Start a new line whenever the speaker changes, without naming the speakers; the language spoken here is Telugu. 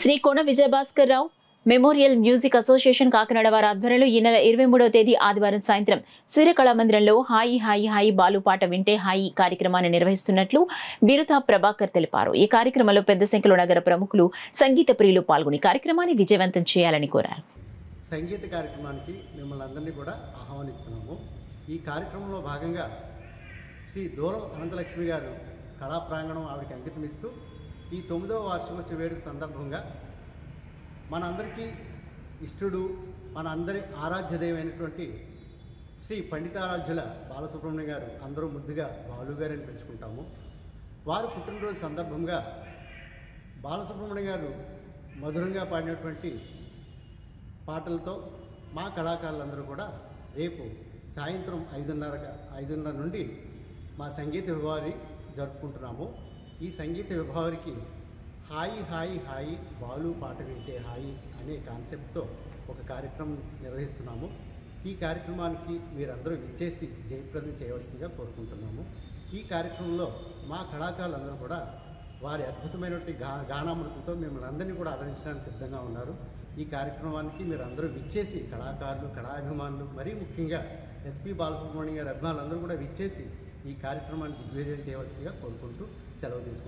Shri Kona Vijayabhaskar Rao memorial music association Kakinada వారి ఆధ్వర్యంలో ఈ నెల ఇరవై మూడవ తేదీ ఆదివారం సాయంత్రం సూర్యకళా మందిరంలో హాయి హాయి హాయి బాలు పాట వింటే హాయి కార్యక్రమాన్ని నిర్వహిస్తున్నట్లు బిరుతా ప్రభాకర్ తెలిపారు. ఈ కార్యక్రమంలో పెద్ద సంఖ్యలో నగర ప్రముఖులు సంగీత ప్రియులు పాల్గొని కార్యక్రమాన్ని విజయవంతం చేయాలని కోరారు.
సంగీత కార్యక్రమానికి మిమ్మల్ని అందరినీ కూడా ఆహ్వానిస్తున్నాము. ఈ కార్యక్రమంలో భాగంగా శ్రీ దూరం అనంతలక్ష్మి గారు కళా ప్రాంగణం ఆవిడకి అంకితమిస్తూ ఈ తొమ్మిదవ వార్షికోత్సవ వేడుక సందర్భంగా మనందరికీ ఇష్టడు మన అందరి ఆరాధ్య దైవమైనటువంటి శ్రీ పండితారాధ్యుల బాలసుబ్రహ్మణ్యం గారు అందరూ ముద్దుగా బాలుగారని అని పిలుచుకుంటాము. వారు పుట్టినరోజు సందర్భంగా బాలసుబ్రహ్మణ్యం గారు మధురంగా పాడినటువంటి పాటలతో మా కళాకారులందరూ కూడా రేపు సాయంత్రం ఐదున్నర ఐదున్నర నుండి మా సంగీత విభావరి జరుపుకుంటున్నాము. ఈ సంగీత విభావరికి హాయి హాయి హాయి బాలు పాట వింటే హాయి అనే కాన్సెప్ట్తో ఒక కార్యక్రమం నిర్వహిస్తున్నాము. ఈ కార్యక్రమానికి మీరందరూ విచ్చేసి జయప్రదం చేయవలసిందిగా కోరుకుంటున్నాము. ఈ కార్యక్రమంలో మా కళాకారులందరూ కూడా వారి అద్భుతమైనటువంటి గా గానామృతంతో మిమ్మల్ని అందరినీ కూడా ఆదరించడానికి సిద్ధంగా ఉన్నారు. ఈ కార్యక్రమానికి మీరు అందరూ విచ్చేసి కళాకారులు కళాభిమానులు మరీ ముఖ్యంగా ఎస్పి బాలసుబ్రహ్మణ్యం గారి అభిమానులు అందరూ కూడా విచ్చేసి ఈ కార్యక్రమాన్ని దిగ్విజయం చేయవలసిందిగా కోరుకుంటూ సెలవు తీసుకుంటాను